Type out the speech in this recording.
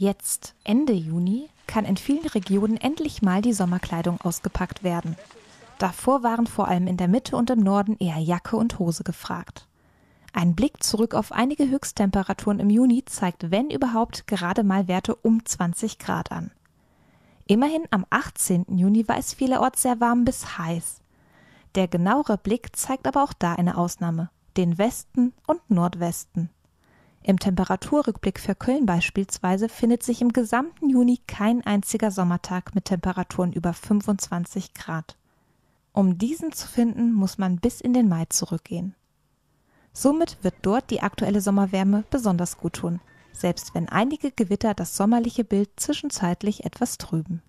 Jetzt, Ende Juni, kann in vielen Regionen endlich mal die Sommerkleidung ausgepackt werden. Davor waren vor allem in der Mitte und im Norden eher Jacke und Hose gefragt. Ein Blick zurück auf einige Höchsttemperaturen im Juni zeigt, wenn überhaupt, gerade mal Werte um 20 Grad an. Immerhin am 18. Juni war es vielerorts sehr warm bis heiß. Der genauere Blick zeigt aber auch da eine Ausnahme, den Westen und Nordwesten. Im Temperaturrückblick für Köln beispielsweise findet sich im gesamten Juni kein einziger Sommertag mit Temperaturen über 25 Grad. Um diesen zu finden, muss man bis in den Mai zurückgehen. Somit wird dort die aktuelle Sommerwärme besonders gut tun, selbst wenn einige Gewitter das sommerliche Bild zwischenzeitlich etwas trüben.